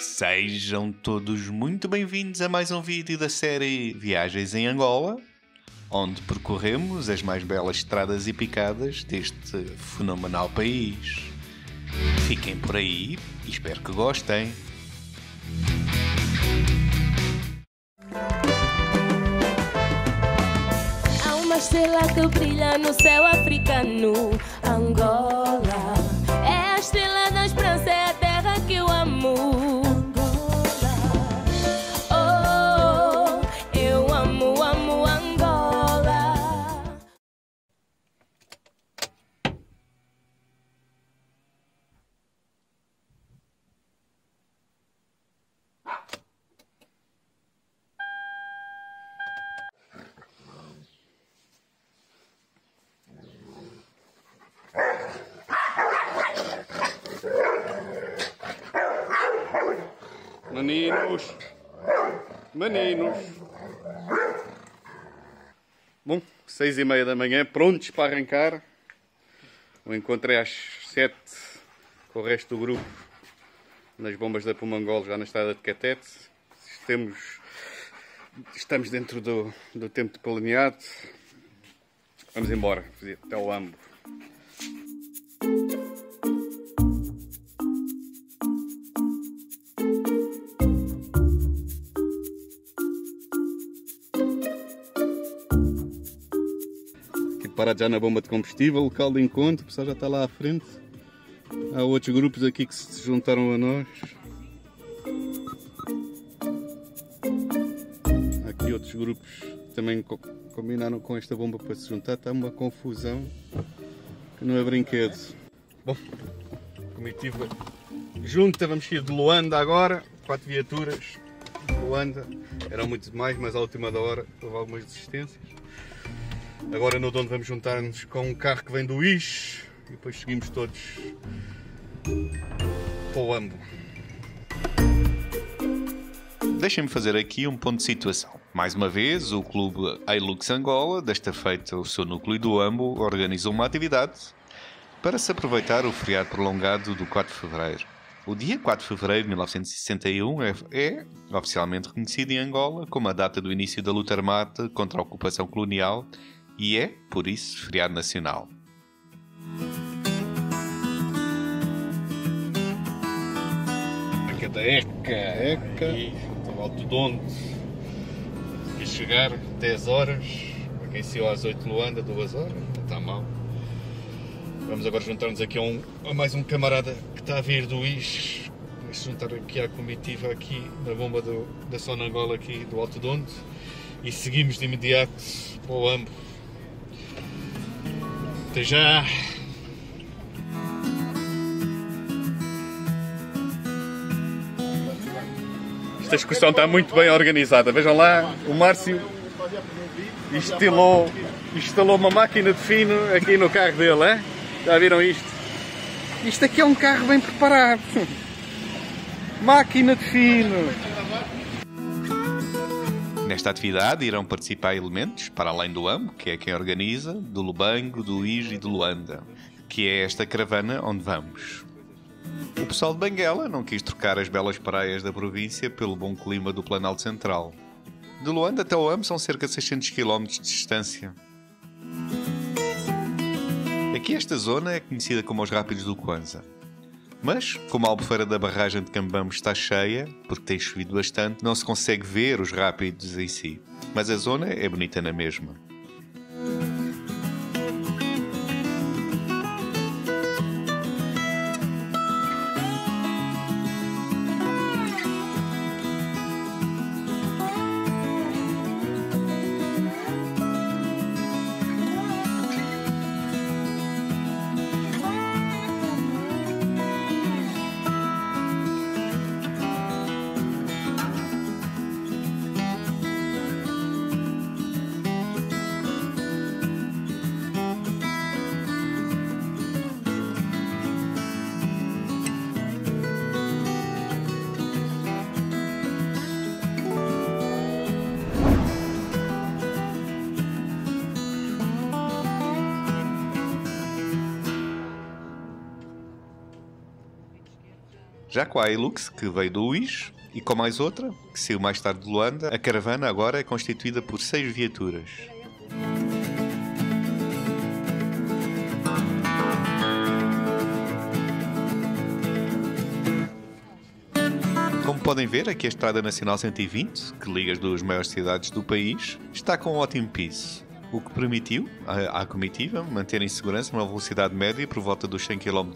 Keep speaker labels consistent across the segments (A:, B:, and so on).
A: Sejam todos muito bem-vindos a mais um vídeo da série Viagens em Angola, onde percorremos as mais belas estradas e picadas deste fenomenal país. Fiquem por aí e espero que gostem.
B: Há uma estrela que brilha no céu africano, Angola.
C: Meninos, meninos. Bom, seis e meia da manhã, prontos para arrancar. O encontrei às sete com o resto do grupo nas bombas da Pumangol, já na estrada de Catete. Estamos, dentro do, do tempo de planeado. Vamos embora, até o Ambo. Parado já na bomba de combustível, local de encontro, o pessoal já está lá à frente. Há outros grupos aqui que se juntaram a nós. Há aqui outros grupos que também co- combinaram com esta bomba para se juntar. Está uma confusão que não é brinquedo. Bom, comitiva junta, vamos ir de Luanda agora. Quatro viaturas Luanda. Eram muito mais, mas à última da hora houve algumas desistências. Agora no dono vamos juntar-nos com um carro que vem do IS e depois seguimos todos para o Ambo.
A: Deixem-me fazer aqui um ponto de situação. Mais uma vez, o clube Hilux Angola, desta feita o seu núcleo do Ambo, organizou uma atividade para se aproveitar o feriado prolongado do 4 de Fevereiro. O dia 4 de Fevereiro de 1961 é, é oficialmente reconhecido em Angola como a data do início da luta armada contra a ocupação colonial e é, por isso, feriado nacional.
C: Aqui é da ECA.
A: ECA.
C: Aqui, do Alto Dondo. Aqui chegar 10 horas. Saiu às 8 de Luanda, 2 horas. Não está mal. Vamos agora juntar-nos aqui a, um, a mais um camarada que está a vir do IS. Se juntar aqui à comitiva aqui na bomba do, da Zona Angola aqui do Alto Dondo. E seguimos de imediato para o Ambo. Até já! Esta excursão está muito bem organizada. Vejam lá, o Márcio instalou, instalou uma máquina de fino aqui no carro dele, hein? já viram isto? Isto aqui é um carro bem preparado. Máquina de fino.
A: Nesta atividade irão participar elementos, para além do AMBO, que é quem organiza, do Lubango, do IJ e do Luanda, que é esta caravana onde vamos. O pessoal de Banguela não quis trocar as belas praias da província pelo bom clima do Planalto Central. De Luanda até o AMBO são cerca de 600 km de distância. Aqui esta zona é conhecida como os Rápidos do Kwanza. Mas, como a albufeira da barragem de Cambamos está cheia, porque tem chovido bastante, não se consegue ver os rápidos em si. Mas a zona é bonita na mesma. Já com a Hilux, que veio do UIS, e com mais outra, que saiu mais tarde de Luanda, a caravana agora é constituída por seis viaturas. Como podem ver, aqui a Estrada Nacional 120, que liga as duas maiores cidades do país, está com um ótimo piso, o que permitiu à, comitiva manter em segurança uma velocidade média por volta dos 100 km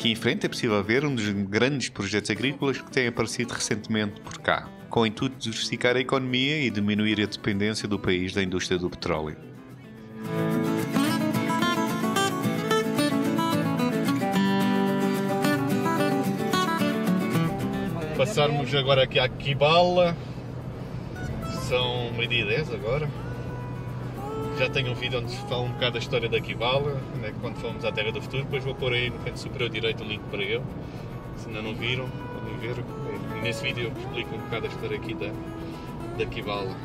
A: Aqui em frente é possível ver um dos grandes projetos agrícolas que tem aparecido recentemente por cá, com o intuito de diversificar a economia e diminuir a dependência do país da indústria do petróleo.
C: Passarmos agora aqui à Kibala. São meio-dia 10 agora. Já tenho um vídeo onde falo um bocado da história da Kibala, né, quando fomos à Terra do Futuro. Depois vou pôr aí no canto superior direito o link para ele. Se ainda não viram, podem ver. E nesse vídeo eu explico um bocado a história aqui da, da Kibala.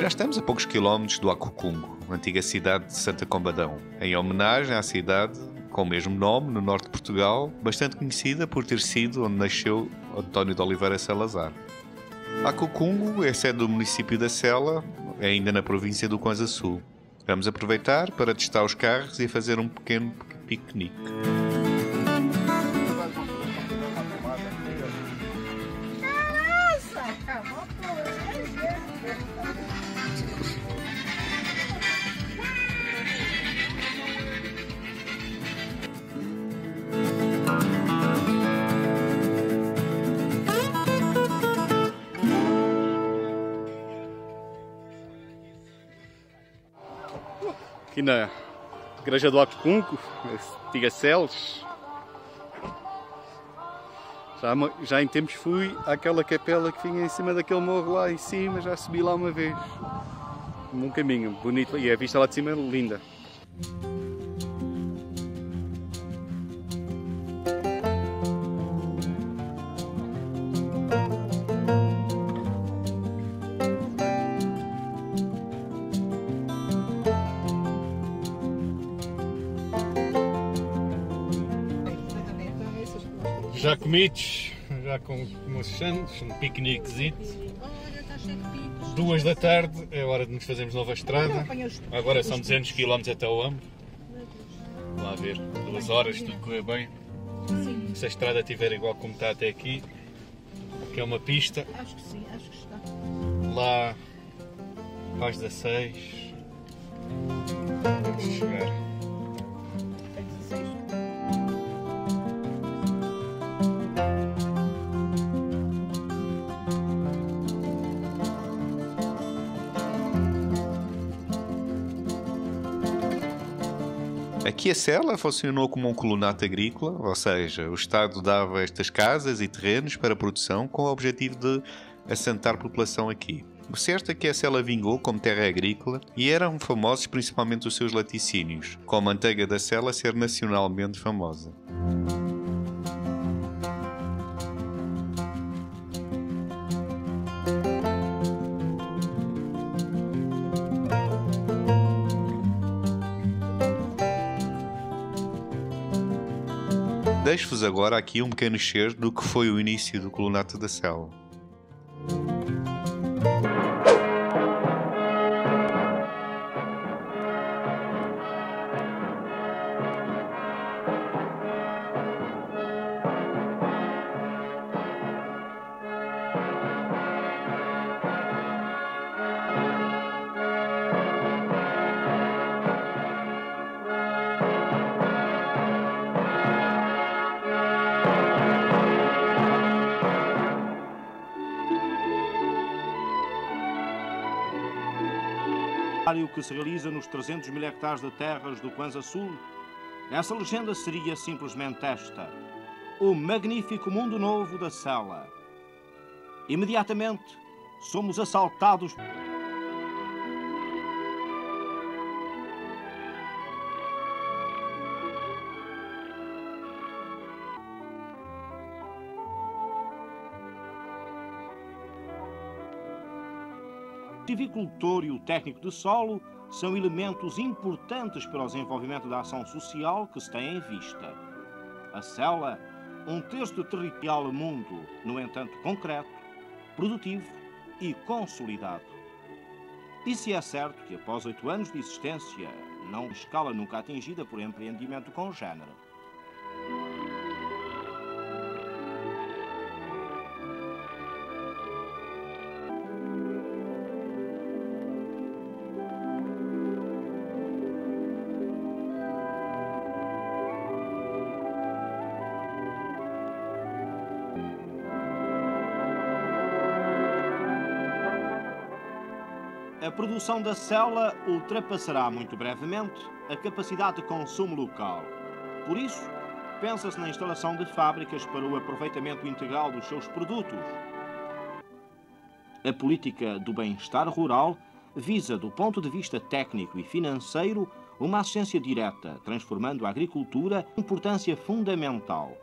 A: Já estamos a poucos quilómetros do Acocungo, antiga cidade de Santa Combadão, em homenagem à cidade com o mesmo nome, no norte de Portugal, bastante conhecida por ter sido onde nasceu António de Oliveira Salazar. Acocungo é sede do município da Sela, ainda na província do Conza Sul. Vamos aproveitar para testar os carros e fazer um pequeno piquenique.
C: Aqui na Igreja do Acunco, antiga Celes. Já, já em tempos fui àquela capela que vinha em cima daquele morro lá em cima, já subi lá uma vez. Um caminho, bonito, e a vista lá de cima é linda. Já comidos, já com meus santos, um piqueniquezito. Duas da tarde, é hora de nos fazermos nova estrada. Agora são 200 km até o Ambo. Lá ver, duas horas, tudo correr bem. Se a estrada estiver igual como está até aqui, que é uma pista.
D: Acho que sim, acho que está.
C: Lá, às 16. Vamos chegar.
A: Aqui a Sela funcionou como um colonato agrícola, ou seja, o Estado dava estas casas e terrenos para produção com o objetivo de assentar população aqui. O certo é que a Sela vingou como terra agrícola e eram famosos principalmente os seus laticínios, com a manteiga da Sela ser nacionalmente famosa. Agora aqui um pequeno cheiro do que foi o início do colonato da Sela.
E: que se realiza nos 300 mil hectares de terras do Kwanza Sul, essa legenda seria simplesmente esta: o magnífico mundo novo da Sela. Imediatamente somos assaltados. Hortivicultor e o técnico de solo são elementos importantes para o desenvolvimento da ação social que se tem em vista. A célula, um texto territorial mundo, no entanto concreto, produtivo e consolidado. E se é certo que após oito anos de existência, não escala nunca atingida por empreendimento com A produção da célula ultrapassará muito brevemente a capacidade de consumo local. Por isso, pensa-se na instalação de fábricas para o aproveitamento integral dos seus produtos. A política do bem-estar rural visa, do ponto de vista técnico e financeiro, uma assistência direta, transformando a agricultura em importância fundamental.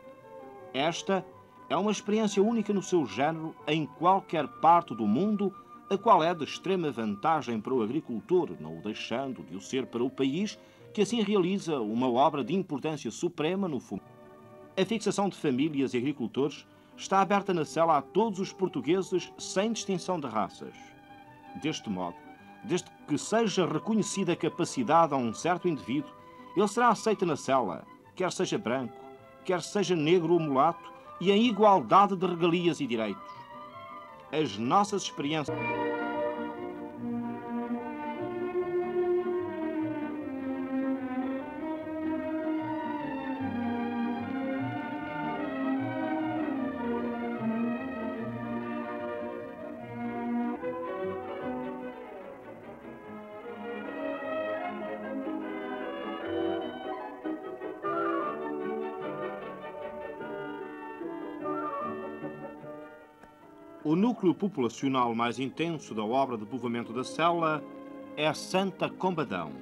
E: Esta é uma experiência única no seu género em qualquer parte do mundo a qual é de extrema vantagem para o agricultor, não o deixando de o ser para o país, que assim realiza uma obra de importância suprema no fundo. A fixação de famílias e agricultores está aberta na cela a todos os portugueses sem distinção de raças. Deste modo, desde que seja reconhecida a capacidade a um certo indivíduo, ele será aceito na cela, quer seja branco, quer seja negro ou mulato, e em igualdade de regalias e direitos as nossas experiências. Núcleo populacional mais intenso da obra de povoamento da Sela é Santa Combadão.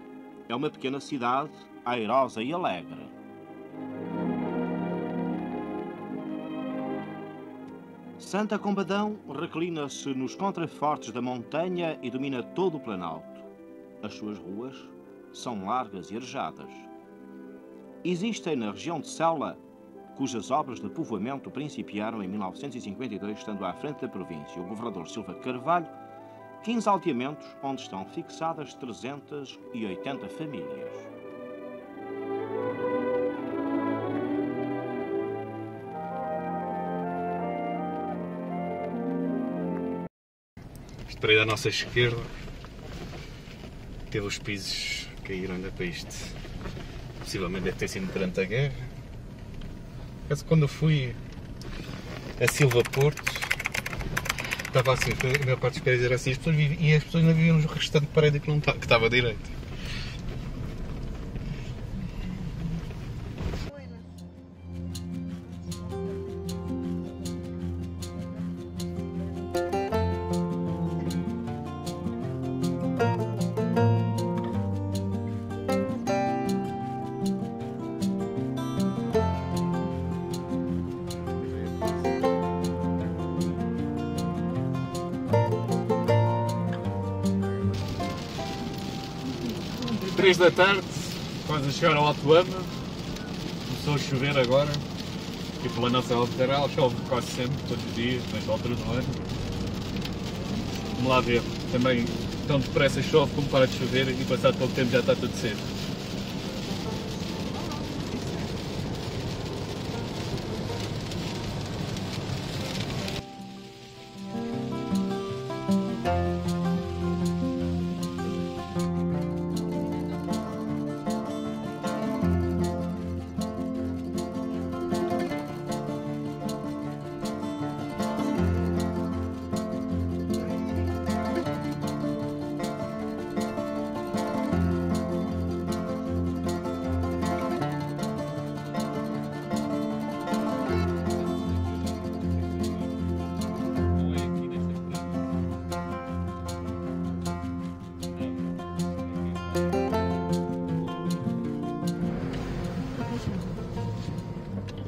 E: É uma pequena cidade, airosa e alegre. Santa Combadão reclina-se nos contrafortes da montanha e domina todo o planalto. As suas ruas são largas e arejadas. Existem na região de Sela cujas obras de povoamento principiaram em 1952, estando à frente da província o governador Silva Carvalho, 15 alteamentos onde estão fixadas 380 famílias.
C: Isto para ir à nossa esquerda teve os pisos que caíram ainda para isto. Possivelmente deve ter sido durante a guerra. Quando fui a Silva Porto, estava assim, a maior parte dos era assim, as pessoas viviam, e as pessoas não viviam no restante parede que, não, que estava direito. Três da tarde, quase chegar ao Alto Ama, começou a chover agora, e pela nossa lateral chove quase sempre, todos os dias, nesta altura do ano. Vamos lá ver, também tão depressa chove como para de chover e passado pouco tempo já está tudo seco.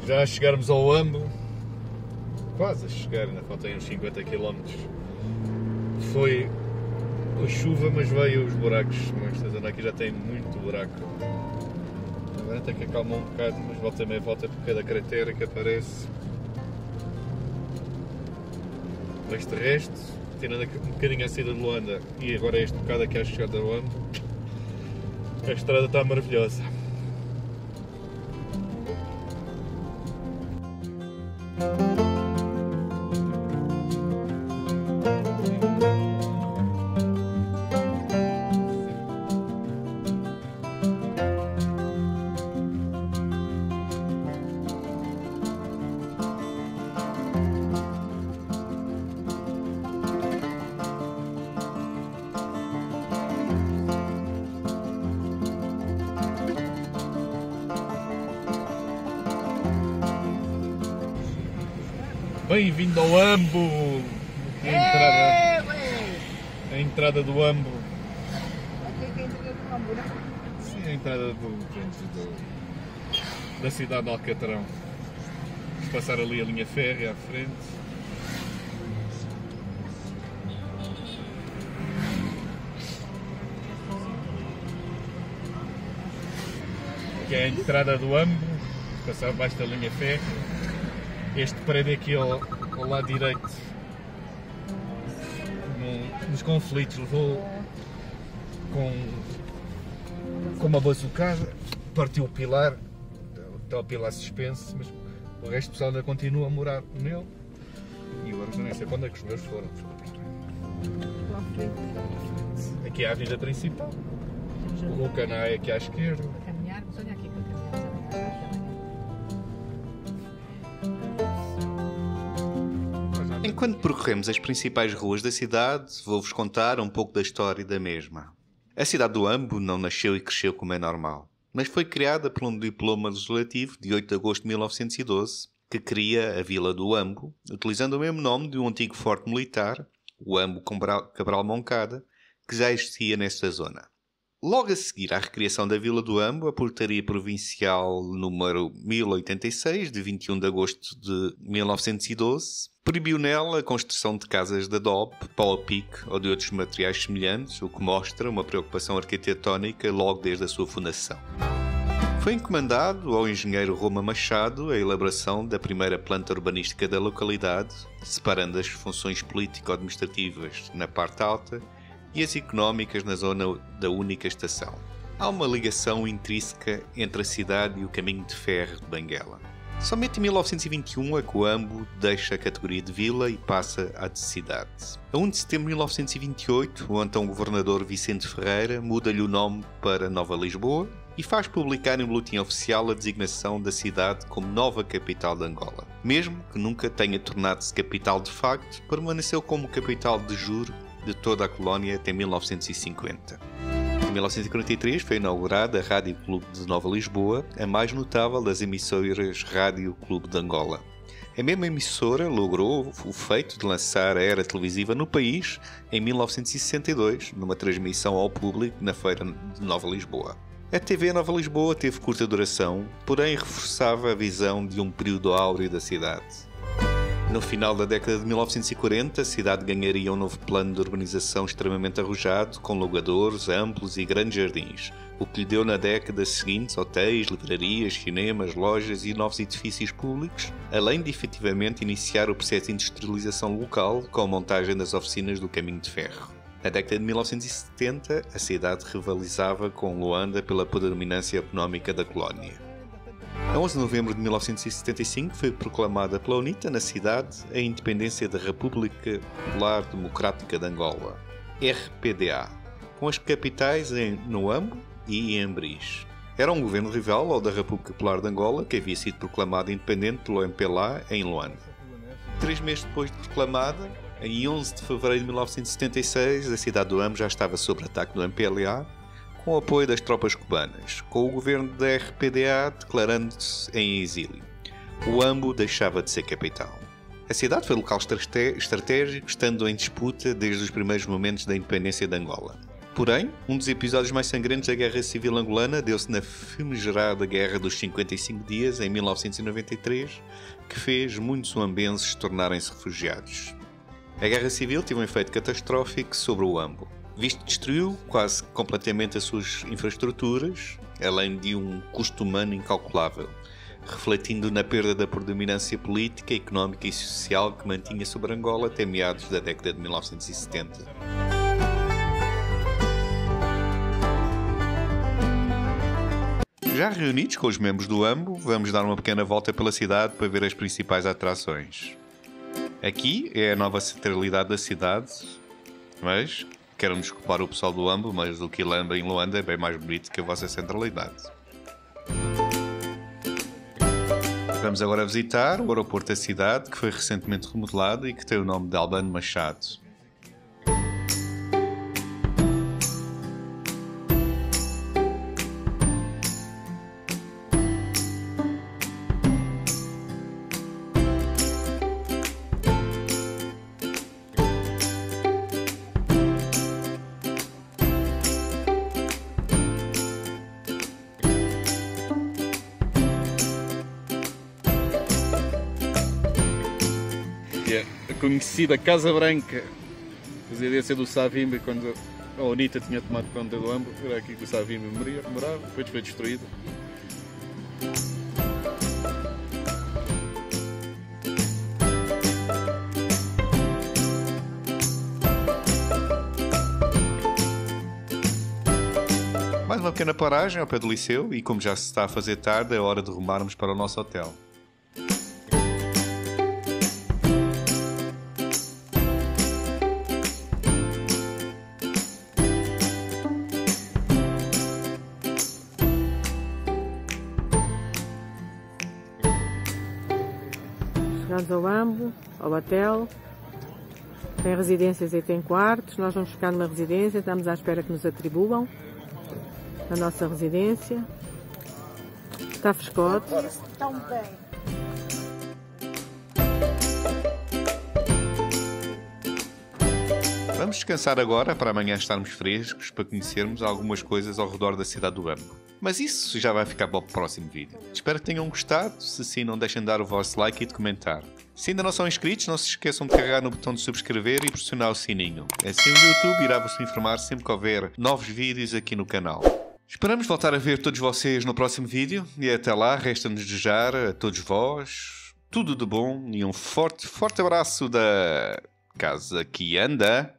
C: Já chegarmos ao Ambo, quase a chegar, ainda faltam uns 50 km, foi a chuva, mas veio os buracos. Esta zona aqui já tem muito buraco. Agora tem que acalmar um bocado, mas volta meia volta por cada cratera que aparece. Mas de resto, tirando um bocadinho a saída de Luanda e agora este bocado aqui à chegada de Luanda, a estrada está maravilhosa. Thank you. Ao Ambo! A entrada, a entrada do Ambo. Sim, a entrada do, do- da cidade de Alcatrão. Vamos passar ali a linha férrea à frente. Aqui é a entrada do Ambo, passar abaixo da linha férrea. Este prédio aqui ao, ao lado direito, no- nos conflitos, levou com, com uma bazucada, partiu o pilar, está o pilar suspenso, mas o resto do pessoal ainda continua a morar nele. E agora já nem sei quando é que os meus foram. Aqui é a avenida principal, o Lucaná é aqui à esquerda.
A: Enquanto percorremos as principais ruas da cidade, vou-vos contar um pouco da história da mesma. A cidade do Ambo não nasceu e cresceu como é normal, mas foi criada por um diploma legislativo de 8 de agosto de 1912 que cria a Vila do Ambo, utilizando o mesmo nome de um antigo forte militar, o Ambo Cabral Moncada, que já existia nesta zona. Logo a seguir à recriação da Vila do Ambo, a Portaria Provincial número 1086, de 21 de agosto de 1912, proibiu nela a construção de casas de adobe, pau a pique ou de outros materiais semelhantes, o que mostra uma preocupação arquitetónica logo desde a sua fundação. Foi encomendado ao engenheiro Roma Machado a elaboração da primeira planta urbanística da localidade, separando as funções político-administrativas na parte alta e as económicas na zona da única estação. Há uma ligação intrínseca entre a cidade e o caminho de ferro de Benguela. Somente em 1921 é que o Ambo deixa a categoria de vila e passa à de cidade. A 1 de setembro de 1928, o então governador Vicente Ferreira muda-lhe o nome para Nova Lisboa e faz publicar em boletim oficial a designação da cidade como nova capital de Angola. Mesmo que nunca tenha tornado-se capital de facto, permaneceu como capital de juro de toda a colónia até 1950. Em 1943 foi inaugurada a Rádio Clube de Nova Lisboa, a mais notável das emissoras Rádio Clube de Angola. A mesma emissora logrou o feito de lançar a era televisiva no país em 1962, numa transmissão ao público na Feira de Nova Lisboa. A TV Nova Lisboa teve curta duração, porém reforçava a visão de um período áureo da cidade. No final da década de 1940, a cidade ganharia um novo plano de urbanização extremamente arrojado, com logadores amplos e grandes jardins, o que lhe deu na década seguinte hotéis, livrarias, cinemas, lojas e novos edifícios públicos, além de efetivamente iniciar o processo de industrialização local com a montagem das oficinas do Caminho de Ferro. Na década de 1970, a cidade rivalizava com Luanda pela predominância económica da colónia. A 11 de novembro de 1975 foi proclamada pela UNITA na cidade a independência da República Popular Democrática de Angola, RPDA, com as capitais em Noambo e em Ambris. Era um governo rival ao da República Popular de Angola, que havia sido proclamada independente pelo MPLA em Luanda. Três meses depois de proclamada, em 11 de fevereiro de 1976, a cidade do Ambo já estava sob ataque do MPLA, com o apoio das tropas cubanas, com o governo da RPDA declarando-se em exílio. O Ambo deixava de ser capital. A cidade foi local estratégico, estando em disputa desde os primeiros momentos da independência de Angola. Porém, um dos episódios mais sangrentos da Guerra Civil Angolana deu-se na famigerada Guerra dos 55 Dias, em 1993, que fez muitos uambenses tornarem-se refugiados. A Guerra Civil teve um efeito catastrófico sobre o Ambo. Visto que destruiu quase completamente as suas infraestruturas, além de um custo humano incalculável, refletindo na perda da predominância política, económica e social que mantinha sobre Angola até meados da década de 1970. Já reunidos com os membros do AMBO, vamos dar uma pequena volta pela cidade para ver as principais atrações. Aqui é a nova centralidade da cidade, mas quero desculpar o pessoal do AMBO, mas o Quilamba em Luanda é bem mais bonito que a vossa centralidade. Vamos agora visitar o aeroporto da cidade, que foi recentemente remodelado e que tem o nome de Albano Machado.
C: Conhecida Casa Branca, residência do Savimbi, quando a Onita tinha tomado conta do Ambo, era aqui que o Savimbi morava, depois foi destruída.
A: Mais uma pequena paragem ao pé do liceu e como já se está a fazer tarde, é hora de rumarmos para o nosso hotel.
F: Ao hotel. Tem residências e tem quartos. Nós vamos ficar numa residência, estamos à espera que nos atribuam a nossa residência. Está frescote.
A: Vamos descansar agora para amanhã estarmos frescos para conhecermos algumas coisas ao redor da cidade do Ambo. Mas isso já vai ficar para o próximo vídeo. Espero que tenham gostado. Se sim, não deixem de dar o vosso like e de comentar. Se ainda não são inscritos, não se esqueçam de carregar no botão de subscrever e pressionar o sininho. Assim o YouTube irá-vos informar sempre que houver novos vídeos aqui no canal. Esperamos voltar a ver todos vocês no próximo vídeo e até lá resta-nos desejar a todos vós tudo de bom e um forte, forte abraço da casa que anda.